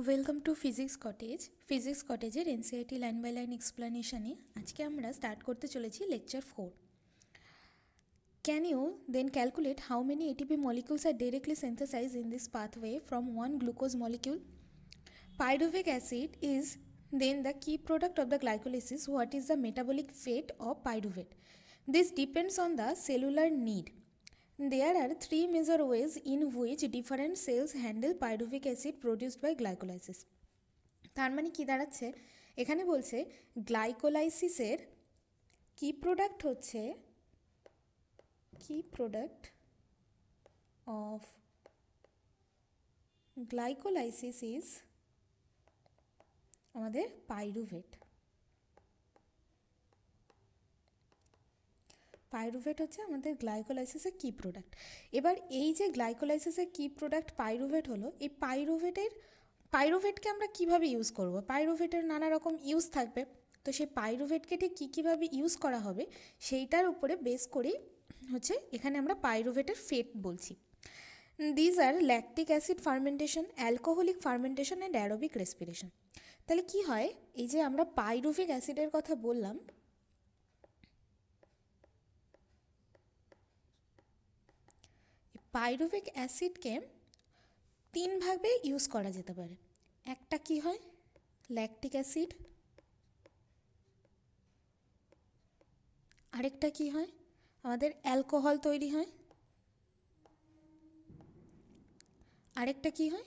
Welcome to physics cottage physics কটেজের NCERT line by line এক্সপ্লানেশনে আজকে আমরা start করতে চলেছি lecture four can you then calculate how many ATP molecules are directly synthesized in this pathway from one glucose molecule? Pyruvic acid is then the key product of the glycolysis. What is the metabolic fate of pyruvate? This depends on the cellular need. There are three major ways in which different cells handle pyruvic acid produced by glycolysis. তার মানে কি দাঁড়াচ্ছে এখানে বলছে গ্লাইকোলাইসিসের কি product হচ্ছে কি product of glycolysis is আমাদের পাইরুভেট পাইরুভেট হচ্ছে আমাদের গ্লাইকোলাইসিসের কি প্রোডাক্ট এবার এই যে গ্লাইকোলাইসিসের কি প্রোডাক্ট পাইরুভেট হলো, এই পাইরুভেটের পাইরুভেটকে আমরা কীভাবে ইউজ করব? পাইরুভেটের নানা রকম ইউজ থাকবে। তো সেই পাইরুভেটকে ঠিক কী কীভাবে ইউজ করা হবে? সেইটার উপরে বেস করেই হচ্ছে এখানে আমরা পাইরুভেটের ফেট বলছি। These are lactic acid fermentation alcoholic fermentation and aerobic respiration তাহলে কি হয়? এই যে আমরা পাইরুভিক অ্যাসিডের কথা বললাম পাইরুভিক অ্যাসিডকে তিন ভাগে ইউজ করা যেতে পারে। একটা কি হয়? Lactic acid. আরেকটা কি হয়? আমাদের অ্যালকোহল তৈরি হয়। আরেকটা কি হয়?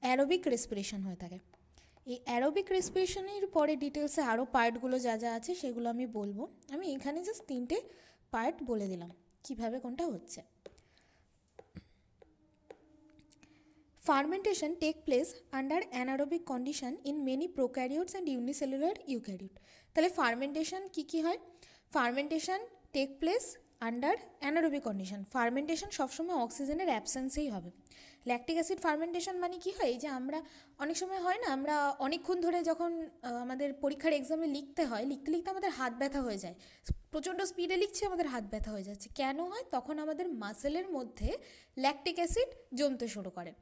অ্যারোবিক রেসপিরেশন হয়ে থাকে। এই অ্যারোবিক রেসপিরেশনের পরে ডিটেলসে আরও পার্টগুলো যা যা আছে সেগুলো আমি বলব। আমি এখানে জাস্ট তিনটে পার্ট বলে দিলাম। কীভাবে কোনটা হচ্ছে? Fermentation take place under anaerobic condition in many prokaryotes and unicellular eukaryote. তাহলে ফার্মেন্টেশন কি কি হয়? Fermentation take place under anaerobic condition fermentation সবসময় অক্সিজেনের অ্যাবসেন্সেই হবে। ল্যাকটিক অ্যাসিড ফার্মেন্টেশন মানে কি হয়? যে আমরা অনেক সময় হয় না, আমরা অনেকক্ষণ ধরে যখন আমাদের পরীক্ষার এক্সামে লিখতে হয়, লিখতে লিখতে আমাদের হাত ব্যথা হয়ে যায়। প্রচণ্ড স্পিডে লিখছে, আমাদের হাত ব্যথা হয়ে যাচ্ছে। কেন হয়? তখন আমাদের মাসেলের মধ্যে ল্যাকটিক অ্যাসিড জমতে শুরু করে।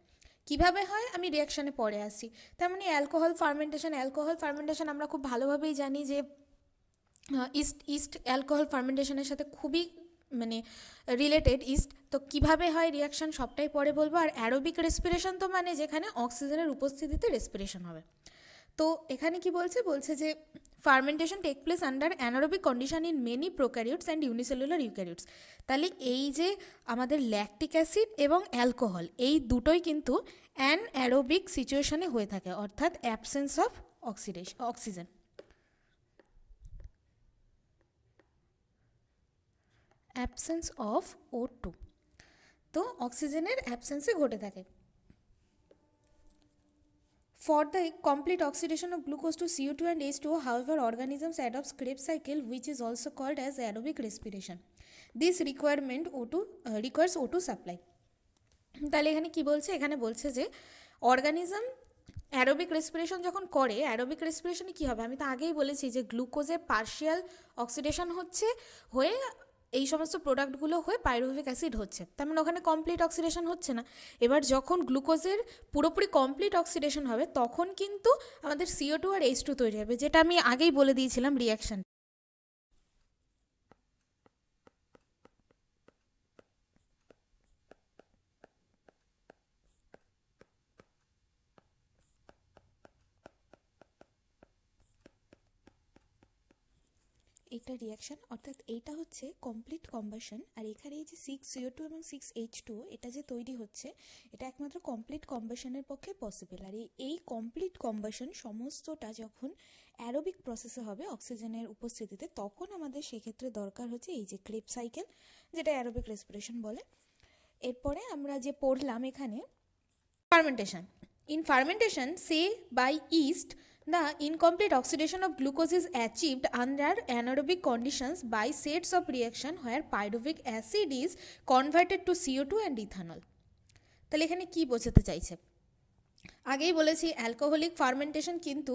কীভাবে হয়? আমি রিয়াকশানে পরে আসি তার মানে অ্যালকোহল ফার্মেন্টেশন অ্যালকোহল ফার্মেন্টেশন আমরা খুব ভালোভাবেই জানি যে ইস্ট ইস্ট অ্যালকোহল ফার্মেন্টেশনের সাথে খুবই মানে রিলেটেড ইস্ট তো কীভাবে হয় রিয়াকশান সবটাই পরে বলব। আর অ্যারোবিক রেসপিরেশন তো মানে যেখানে অক্সিজেনের উপস্থিতিতে রেসপিরেশন হবে। তো এখানে কি বলছে? বলছে যে fermentation take place under anaerobic condition in many prokaryotes and unicellular eukaryotes তাহলে এই যে আমাদের ল্যাকটিক অ্যাসিড এবং অ্যালকোহল এই দুটোই কিন্তু অ্যান অ্যারোবিক সিচুয়েশনে হয়ে থাকে, অর্থাৎ absence of oxidation oxygen absence of O two তো অক্সিজেনের অ্যাবসেন্সে ঘটে থাকে। For the complete oxidation of glucose to CO2 and H2O, however, organisms adopt Krebs cycle, which is also called as aerobic respiration. This requirement O2 uh, requires O2 supply. তাহলে এখানে কি বলছে এখানে বলছে যে অর্গানিজম অ্যারোবিক রেসপিরেশন যখন করে aerobic রেসপিরেশনে কী হবে আমি তো আগেই বলেছি যে গ্লুকোজের পার্শিয়াল অক্সিডেশন হচ্ছে হয়ে এই সমস্ত প্রোডাক্টগুলো হয়ে পাইরোভিক অ্যাসিড হচ্ছে। তার মানে ওখানে কমপ্লিট অক্সিডেশন হচ্ছে না। এবার যখন গ্লুকোজের পুরোপুরি কমপ্লিট অক্সিডেশন হবে, তখন কিন্তু আমাদের সিও টু আর এইচ টু তৈরি হবে, যেটা আমি আগেই বলে দিয়েছিলাম রিয়াকশান এইটা রিয়াকশান অর্থাৎ এইটা হচ্ছে কমপ্লিট কম্বাসন আর এখানে এই যে সিক্স জিরো টু এবং সিক্স এইচ টু এটা যে তৈরি হচ্ছে, এটা একমাত্র কমপ্লিট কম্বাসনের পক্ষে পসিবল আর এই কমপ্লিট কম্বাসন সমস্তটা যখন অ্যারোবিক প্রসেসে হবে অক্সিজেনের উপস্থিতিতে, তখন আমাদের সেক্ষেত্রে দরকার হচ্ছে এই যে ক্রেপ সাইকেল যেটা অ্যারোবিক রেসপিরেশন বলে। এরপরে আমরা যে পড়লাম এখানে fermentation in fermentation say by yeast The incomplete oxidation of glucose is achieved under anaerobic conditions by sets of reaction where pyruvic acid is converted to CO2 and ethanol. তাহলে এখানে কি বোঝাতে চাইছে আগেই বলেছি অ্যালকোহলিক ফার্মেন্টেশন কিন্তু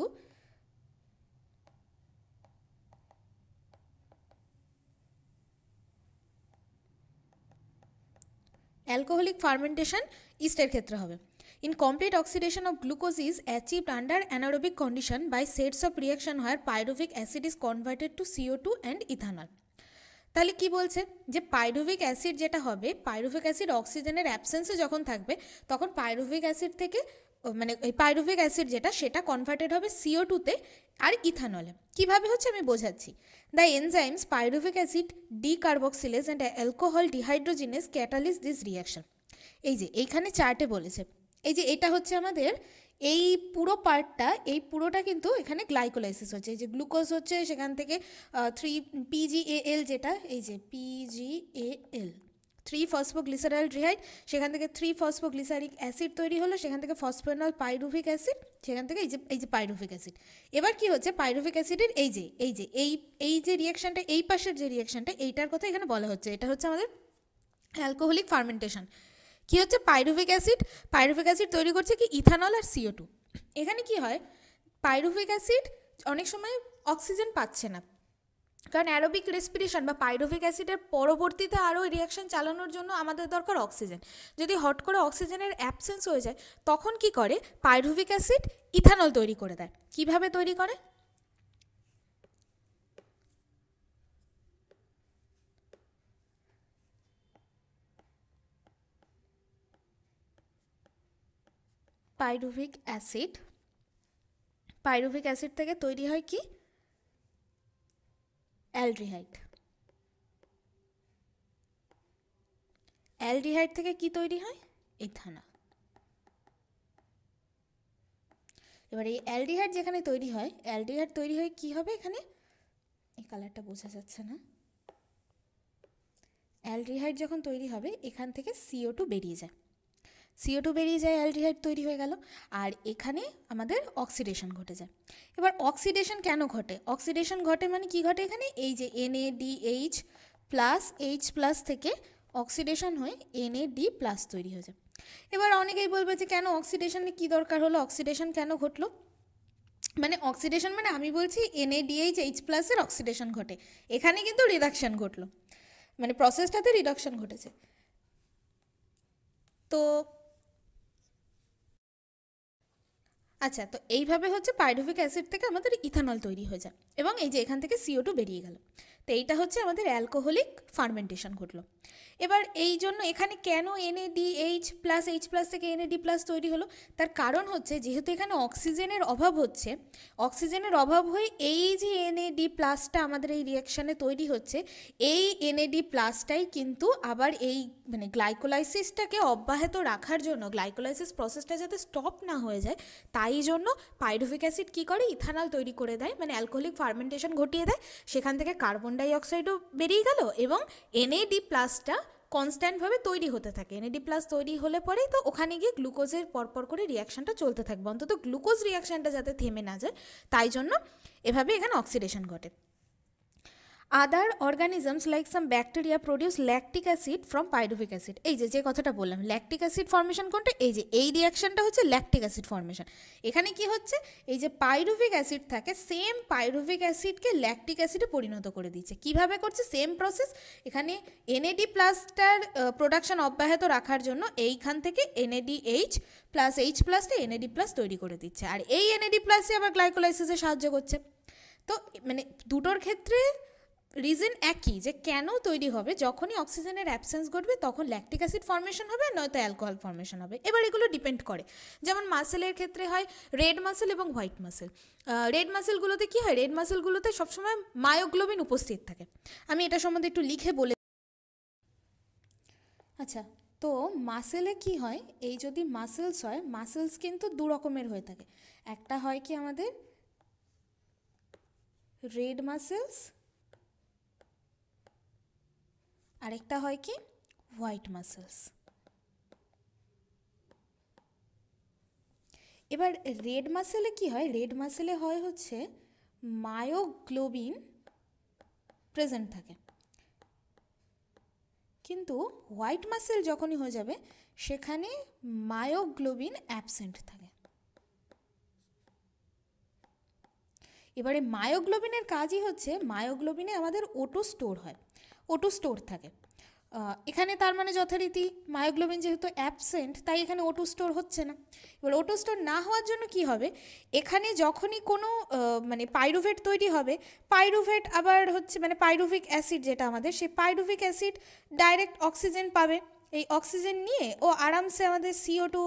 alcoholic fermentation ইস্টের ক্ষেত্রে হবে incomplete oxidation of glucose is achieved under anaerobic condition by sets of reaction where pyruvic acid is converted to CO2 and ethanol. তাহলে কি বলছে? যে পাইরুভিক অ্যাসিড যেটা হবে পাইরুভিক অ্যাসিড অক্সিজেনের অ্যাবসেন্সে যখন থাকবে, তখন পাইরুভিক অ্যাসিড থেকে মানে এই পাইরুভিক অ্যাসিড যেটা, সেটা কনভার্টেড হবে সিও টুতে আর ইথানলে কীভাবে হচ্ছে আমি বোঝাচ্ছি? The enzymes pyruvic acid decarboxylase and alcohol dehydrogenase catalyse this reaction এই যে, এইখানে চার্টে বলেছে এই যে এটা হচ্ছে আমাদের, এই পুরো পার্টটা, এই পুরোটা কিন্তু এখানে গ্লাইকোলাইসিস হচ্ছে। এই যে গ্লুকোজ হচ্ছে সেখান থেকে থ্রি পিজিএল যেটা, এই যে পিজিএল থ্রি ফসফোগ্লিসারাল রিহাইড সেখান থেকে থ্রি ফসফোগ্লিসারিক অ্যাসিড তৈরি হলো, সেখান থেকে ফসফেনল পাইরুভিক অ্যাসিড সেখান থেকে এই যে এই যে পাইরুভিক অ্যাসিড এবার কি হচ্ছে পাইরুভিক অ্যাসিডের এই যে এই যে, এই এই যে রিয়াকশানটা এই পাশের যে রিয়াকশানটা এইটার কথা এখানে বলা হচ্ছে। এটা হচ্ছে আমাদের অ্যালকোহলিক ফার্মেন্টেশন কি হচ্ছে? Pyruvic acid. পাইরুভিক অ্যাসিড তৈরি করছে কি? ইথানল আর সিও টু। এখানে কি হয়? পাইরুভিক অ্যাসিড অনেক সময় অক্সিজেন পাচ্ছে না। কারণ অ্যারোবিক রেসপিরেশন বা পাইরোভিক অ্যাসিডের পরবর্তীতে আরও রিয়াকশন চালানোর জন্য আমাদের দরকার অক্সিজেন। যদি হট করে অক্সিজেনের অ্যাবসেন্স হয়ে যায়, তখন কি করে? পাইরোভিক অ্যাসিড ইথানল তৈরি করে দেয়। কীভাবে তৈরি করে? Pyruvic acid. পাইরুভিক অ্যাসিড থেকে তৈরি হয় কি? অ্যালডিহাইড। অ্যালডিহাইড থেকে কি তৈরি হয়? ইথানল। এবার এই অ্যালডিহাইড যেখানে তৈরি হয়, অ্যালডিহাইড তৈরি হয়ে কি হবে এখানে? এই কালারটা বোঝা যাচ্ছে না। অ্যালডিহাইড যখন তৈরি হবে, এখান থেকে সিও টু বেরিয়ে যায়। সিও টু বেরিয়ে যায় অ্যালডিহাইড তৈরি হয়ে গেল, আর এখানে আমাদের অক্সিডেশন ঘটে যায়। এবার অক্সিডেশন কেন ঘটে? অক্সিডেশন ঘটে মানে কি ঘটে এখানে? এই যে এনএডিএইচ প্লাস এইচ প্লাস থেকে অক্সিডেশন হয়ে এনএডি প্লাস তৈরি হয়ে যায়। এবার অনেকেই বলবে যে কেন অক্সিডেশনে কী দরকার হলো? অক্সিডেশন কেন ঘটলো? মানে অক্সিডেশন মানে আমি বলছি এনএডিএইচ এইচ প্লাসের অক্সিডেশন ঘটে। এখানে কিন্তু রিডাকশন ঘটলো। মানে প্রসেসটাতে রিডাকশন ঘটেছে। তো আচ্ছা তো এইভাবে হচ্ছে পাইরোভিক অ্যাসিড থেকে আমাদের ইথানল তৈরি হয়ে যায় এবং এই যে এখান থেকে সিও টু বেরিয়ে গেল। তো এইটা হচ্ছে আমাদের অ্যালকোহলিক ফার্মেন্টেশন ঘটলো। এবার এই জন্য এখানে কেন এনএডিএইচ প্লাস এইচ প্লাস থেকে এনএডি প্লাস তৈরি হলো? তার কারণ হচ্ছে যেহেতু এখানে অক্সিজেনের অভাব হচ্ছে অক্সিজেনের অভাব হয়ে এই যে এনএডি প্লাসটা আমাদের এই রিয়াকশানে তৈরি হচ্ছে, এই এনএডি প্লাসটাই কিন্তু আবার এই মানে গ্লাইকোলাইসিসটাকে অব্যাহত রাখার জন্য গ্লাইকোলাইসিস প্রসেসটা যাতে স্টপ না হয়ে যায়, তাই জন্য পাইরোভিক অ্যাসিড কী করে? ইথানল তৈরি করে দেয় মানে অ্যালকোহলিক ফার্মেন্টেশন ঘটিয়ে দেয়, সেখান থেকে কার্বন ডাইঅক্সাইডও বেরিয়ে গেল এবং এনএডি প্লাসটা কনস্ট্যান্টভাবে তৈরি হতে থাকে। এনএডি প্লাস তৈরি হলে পরেই তো ওখানে গিয়ে গ্লুকোজের পরপর করে রিয়াকশানটা চলতে থাকবে। অন্তত গ্লুকোজ রিয়াকশানটা যাতে থেমে না যায়, তাই জন্য এভাবে এখানে অক্সিডেশন ঘটে। Other organisms like some bacteria produce lactic acid from pyruvic acid এই যে যে কথাটা বললাম ল্যাকটিক অ্যাসিড ফর্মেশন কোনটা? এই যে, এই রিয়াকশনটা হচ্ছে ল্যাকটিক অ্যাসিড ফর্মেশন এখানে কি হচ্ছে? এই যে পাইরুভিক অ্যাসিড থাকে সেম পাইরুভিক অ্যাসিডকে ল্যাকটিক অ্যাসিডে পরিণত করে দিচ্ছে। কীভাবে করছে? সেম প্রসেস এখানে এনএডি প্লাসটার প্রোডাকশন অব্যাহত রাখার জন্য এইখান থেকে এনএডি এইচ প্লাস এইচ প্লাসটা এনএডি প্লাস তৈরি করে দিচ্ছে। আর এই এনএডি প্লাসে আবার গ্লাইকোলাইসিসে সাহায্য করছে। তো মানে দুটোর ক্ষেত্রে রিজন একই যে কেন তৈরি হবে, যখনই অক্সিজেনের অ্যাবসেন্স ঘটবে তখন ল্যাকটিক অ্যাসিড ফর্মেশন হবে নয়তো অ্যালকোহল ফর্মেশন হবে। এবার এগুলো ডিপেন্ড করে। যেমন মাসেলের ক্ষেত্রে হয় রেড মাসেল এবং হোয়াইট মাসেল রেড মাসেলগুলোতে কী হয়? রেড মাসেলগুলোতে সবসময় মায়োগ্লোবিন উপস্থিত থাকে। আমি এটা সম্বন্ধে একটু লিখে বলে আচ্ছা তো মাসেলে কি হয়? এই যদি মাসেলস হয় মাসেলস কিন্তু দু রকমের হয়ে থাকে। একটা হয় কি আমাদের রেড মাসেলস আরেকটা হয় কি? হোয়াইট মাসেলস এবার রেড মাসেলে কি হয়? রেড মাসেলে হয় হচ্ছে মায়োগ্লোবিন প্রেজেন্ট থাকে। কিন্তু হোয়াইট মাসেল যখনই হয়ে যাবে, সেখানে মায়োগ্লোবিন অ্যাবসেন্ট থাকে। এবারে মায়োগ্লোবিনের কাজই হচ্ছে মায়োগ্লোবিনে আমাদের ওটো স্টোর হয়। ওটো স্টোর থাকে। এখানে তার মানে যথারীতি মায়োগ্লোবিন যেহেতু অ্যাবসেন্ট তাই এখানে ওটু স্টোর হচ্ছে না। এবার ওটু স্টোর না হওয়ার জন্য কি হবে? এখানে যখনই কোনো মানে পাইরুভেট তৈরি হবে পাইরুভেট আবার হচ্ছে মানে পাইরুভিক অ্যাসিড যেটা আমাদের সেই পাইরুভিক অ্যাসিড ডাইরেক্ট অক্সিজেন পাবে। এই অক্সিজেন নিয়ে ও আরামসে আমাদের CO two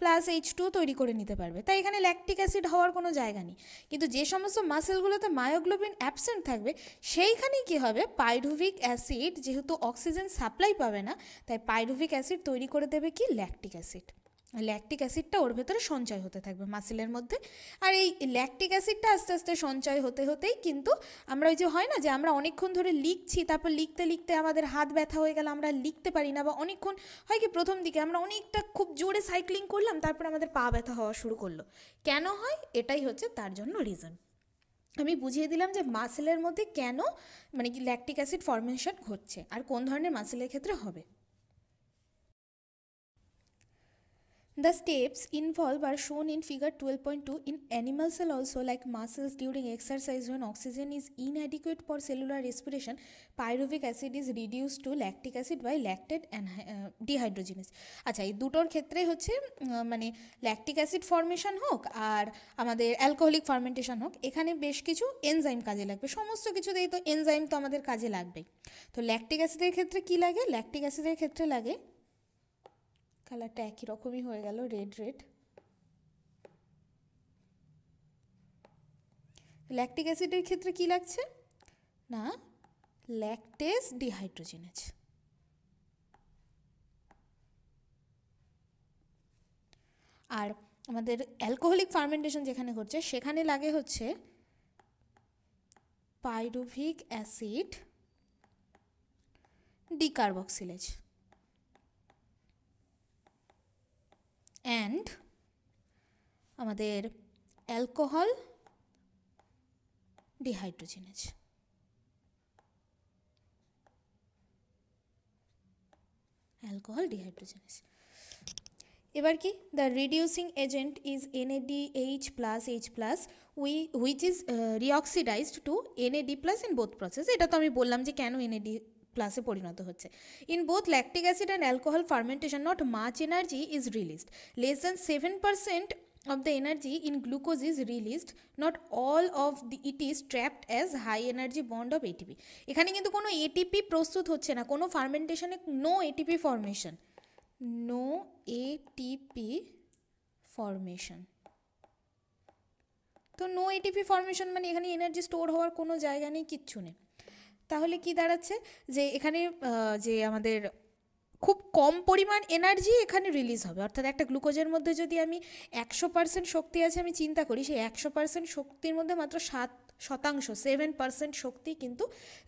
plus H two তৈরি করে নিতে পারবে। তাই এখানে ল্যাকটিক অ্যাসিড হওয়ার কোনো জায়গা নেই। কিন্তু যে সমস্ত মাসেলগুলোতে মায়োগ্লোবিন অ্যাবসেন্ট থাকবে, সেইখানেই কী হবে? পাইরুভিক অ্যাসিড যেহেতু অক্সিজেন সাপ্লাই পাবে না, তাই পাইরুভিক অ্যাসিড তৈরি করে দেবে কি? ল্যাকটিক অ্যাসিড ল্যাকটিক অ্যাসিডটা ওর ভেতরে সঞ্চয় হতে থাকবে মাসেলের মধ্যে। আর এই ল্যাকটিক অ্যাসিডটা আস্তে আস্তে সঞ্চয় হতে হতেই কিন্তু আমরা ওই যে হয় না যে আমরা অনেকক্ষণ ধরে লিখছি, তারপর লিখতে লিখতে আমাদের হাত ব্যথা হয়ে গেল, আমরা লিখতে পারি না বা অনেকক্ষণ হয় কি প্রথম দিকে আমরা অনেকটা খুব জোরে সাইক্লিং করলাম, তারপর আমাদের পা ব্যথা হওয়া শুরু করল। কেন হয়? এটাই হচ্ছে তার জন্য রিজন আমি বুঝিয়ে দিলাম যে মাসেলের মধ্যে কেন মানে কি ল্যাকটিক অ্যাসিড ফর্মেশন ঘটছে, আর কোন ধরনের মাসেলের ক্ষেত্রে হবে। The steps involved are shown in figure 12.2 in animal cell also like muscles during exercise when oxygen is inadequate for cellular respiration pyruvic acid is reduced to lactic acid by lactate and uh, dehydrogenase আচ্ছা এই দুটোর ক্ষেত্রে হচ্ছে মানে lactic acid formation হোক আর আমাদের alcoholic fermentation হোক এখানে বেশ কিছু এনজাইম কাজে লাগবে সমস্ত কিছুতেই তো এনজাইম তো আমাদের কাজে লাগবেই তো ল্যাকটিক অ্যাসিডের ক্ষেত্রে কি লাগে ল্যাকটিক অ্যাসিডের ক্ষেত্রে লাগে কালারটা একই রকমই হয়ে গেল রেড রেড ল্যাকটিক অ্যাসিডের ক্ষেত্রে কি লাগছে? না ল্যাকটেস ডিহাইড্রোজেনেজ আর আমাদের অ্যালকোহলিক ফার্মেন্টেশন যেখানে ঘটছে, সেখানে লাগে হচ্ছে পাইরুভিক অ্যাসিড ডিকার্বক্সিলেজ অ্যান্ড আমাদের অ্যালকোহল ডিহাইড্রোজেনেজ অ্যালকোহল ডিহাইড্রোজেনেজ এবার কি? The reducing agent is H plus H plus we which is reoxidised to NAD plus in both process এটা তো আমি বললাম যে কেন এনএডি প্লাসে পরিণত হচ্ছে। In both lactic acid and alcohol fermentation not much energy is released less than seven percent of the energy in glucose is released. Not all of the, it is trapped as high energy bond of ATP এখানে কিন্তু কোনো ATP প্রস্তুত হচ্ছে না, কোনো ফার্মেন্টেশনে no ATP formation no ATP formation তো no ATP formation মানে এখানে এনার্জি স্টোর হওয়ার কোনো জায়গা নেই, কিচ্ছু নেই। তাহলে কি দাঁড়াচ্ছে? যে এখানে যে আমাদের খুব কম পরিমাণ এনার্জি এখানে রিলিজ হবে। অর্থাৎ একটা গ্লুকোজের মধ্যে যদি আমি একশো পার্সেন্ট শক্তি আছে, আমি চিন্তা করি সেই একশো পার্সেন্ট শক্তির মধ্যে মাত্র সাত শতাংশ সেভেন পার্সেন্ট শক্তি কিন্তু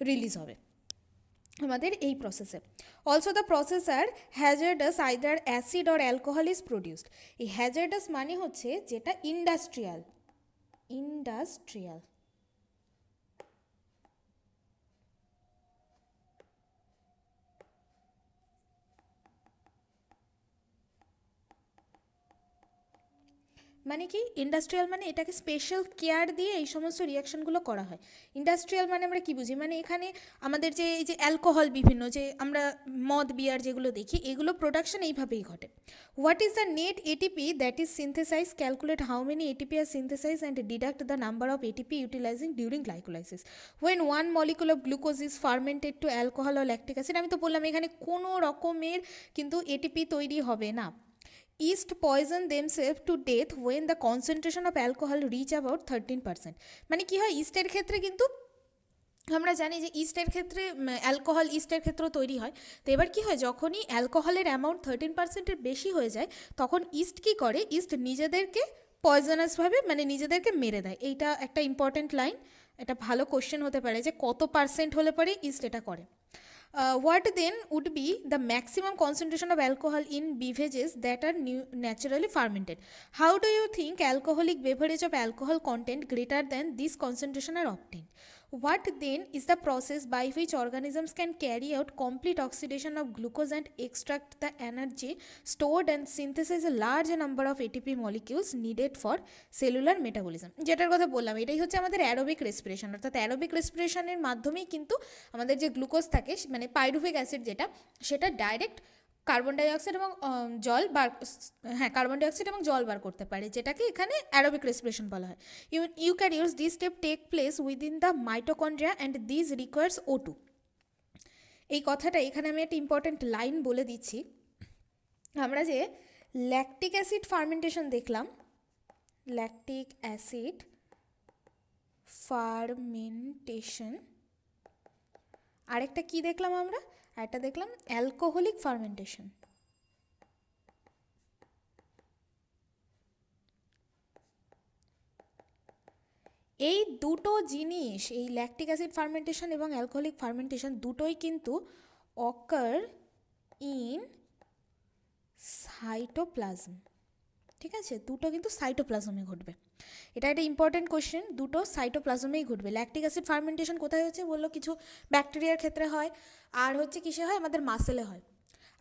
রিলিজ হবে আমাদের এই প্রসেসে also the processor hazardous either acid or alcohol is produced এই হ্যাজার্ডাস মানে হচ্ছে যেটা ইন্ডাস্ট্রিয়াল ইন্ডাস্ট্রিয়াল মানে কি ইন্ডাস্ট্রিয়াল মানে এটাকে স্পেশাল কেয়ার দিয়ে এই সমস্ত রিয়াকশনগুলো করা হয়। ইন্ডাস্ট্রিয়াল মানে আমরা কি বুঝি? মানে এখানে আমাদের যে, এই যে অ্যালকোহল বিভিন্ন, যে আমরা মদ বিয়ার যেগুলো দেখি, এগুলো প্রোডাকশন এইভাবেই ঘটে। What is the net ATP that is synthesise calculate how many ATP are synthesise and deduct the number of ATP utilising during glycolysis when one molecule of glucose is fermented to alcohol O lactic acid আমি তো বললাম এখানে কোনো রকমের কিন্তু ATP তৈরি হবে না। Yeast poison themselves to death when the concentration of alcohol reach about thirteen percent মানে কী হয় ইস্টের ক্ষেত্রে কিন্তু আমরা জানি যে ইস্টের ক্ষেত্রে অ্যালকোহল ইস্টের ক্ষেত্রেও তৈরি হয়। তো এবার কী হয়, যখনই অ্যালকোহলের অ্যামাউন্ট থার্টিন পার্সেন্টের বেশি হয়ে যায়, তখন ইস্ট কী করে? ইস্ট নিজেদেরকে পয়জনাসভাবে মানে নিজেদেরকে মেরে দেয়। এইটা একটা ইম্পর্ট্যান্ট লাইন এটা ভালো কোশ্চেন হতে পারে যে কত পার্সেন্ট হলে পরে ইস্ট এটা করে। Uh, what then would be the maximum concentration of alcohol in beverages that are new, naturally fermented? How do you think alcoholic beverage of alcohol content greater than this concentration are obtained? What then is the process by which organisms can carry out complete oxidation of glucose and extract the energy stored and synthesize a large number of ATP molecules needed for cellular metabolism যেটার কথা বললাম এটাই হচ্ছে আমাদের aerobic respiration অর্থাৎ aerobic রেসপিরেশনের মাধ্যমেই কিন্তু আমাদের যে গ্লুকোজ থাকে মানে পাইরুভিক অ্যাসিড যেটা সেটা ডাইরেক্ট কার্বন ডাইঅক্সাইড এবং জল বার হ্যাঁ কার্বন ডাইঅক্সাইড এবং জল বার করতে পারে, যেটাকে এখানে অ্যারোবিক রেসপিরেশন বলা হয়। You eukaryotes this step take place within the mitochondria and this requires O two এই কথাটা এখানে আমি একটা ইম্পর্ট্যান্ট লাইন বলে দিচ্ছি। আমরা যে ল্যাকটিক অ্যাসিড ফার্মেন্টেশন দেখলাম ল্যাকটিক অ্যাসিড ফার্মেন্টেশন আরেকটা কি দেখলাম আমরা? একটা দেখলাম অ্যালকোহলিক ফার্মেন্টেশন এই দুটো জিনিস, এই ল্যাকটিক অ্যাসিড ফার্মেন্টেশন এবং অ্যালকোহলিক ফার্মেন্টেশন দুটোই কিন্তু অকার ইন সাইটোপ্লাজম ঠিক আছে? দুটো কিন্তু সাইটোপ্লাজমে ঘটবে। এটা একটা ইম্পর্টেন্ট কোয়েশ্চেন দুটো সাইটোপ্লাজমেই ঘটবে। ল্যাকটিক অ্যাসিড ফার্মেন্টেশন কোথায় হচ্ছে বলল? কিছু ব্যাকটেরিয়ার ক্ষেত্রে হয়, আর হচ্ছে কিসে হয়? আমাদের মাসেলে হয়।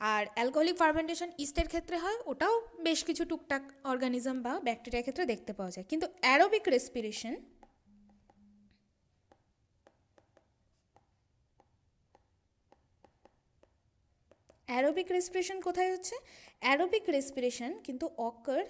আর অ্যালকোহলিক ফার্মেন্টেশন ইস্টের ক্ষেত্রে হয়, ওটাও বেশ কিছু টুকটাক অর্গানিজম বা ব্যাকটেরিয়ার ক্ষেত্রে দেখতে পাওয়া যায়। কিন্তু অ্যারোবিক রেসপিরেশন অ্যারোবিক রেসপিরেশন কোথায় হচ্ছে? অ্যারোবিক রেসপিরেশন কিন্তু অকার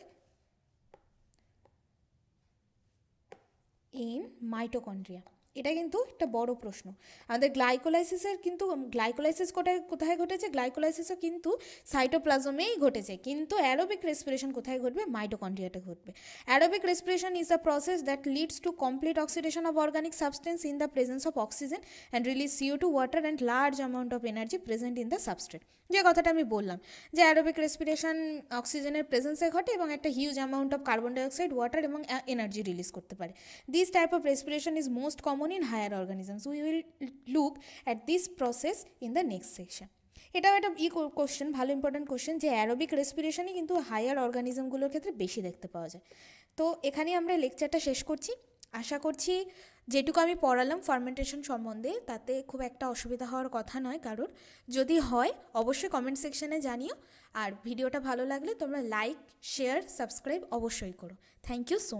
ইন মাইটোকন্ড্রিয়া এটা কিন্তু একটা বড় প্রশ্ন। আমাদের গ্লাইকোলাইসিসের কিন্তু গ্লাইকোলাইসিস কোথায় কোথায় ঘটেছে? গ্লাইকোলাইসিসও কিন্তু সাইটোপ্লাজমেই ঘটেছে। কিন্তু অ্যারোবিক রেসপিরেশন কোথায় ঘটবে? মাইটোকন্ড্রিয়াতে ঘটবে। Aerobic respiration is the process that leads to complete oxidation of organic substance in the presence of oxygen and release CO two water and large amount of energy present in the substrate যে কথাটা আমি বললাম যে aerobic respiration অক্সিজেনের প্রেজেন্সে ঘটে এবং একটা huge amount of carbon dioxide, water এবং এনার্জি রিলিজ করতে পারে। This type of respiration is most common in higher organisms. We will look at this process in the next section এটাও একটা ই কোশ্চেন ভালো ইম্পর্ট্যান্ট কোশ্চেন যে aerobic রেসপিরেশনই কিন্তু হায়ার অর্গানিজমগুলোর ক্ষেত্রে বেশি দেখতে পাওয়া যায়। তো এখানেই আমরা লেকচারটা শেষ করছি। আশা করছি যেটুকু আমি পড়ালাম ফার্মেন্টেশন সম্বন্ধে, তাতে খুব একটা অসুবিধা হওয়ার কথা নয় কারোর যদি হয়, অবশ্যই কমেন্ট সেকশানে জানিও। আর ভিডিওটা ভালো লাগলে তোমরা লাইক শেয়ার সাবস্ক্রাইব অবশ্যই করো। Thank you so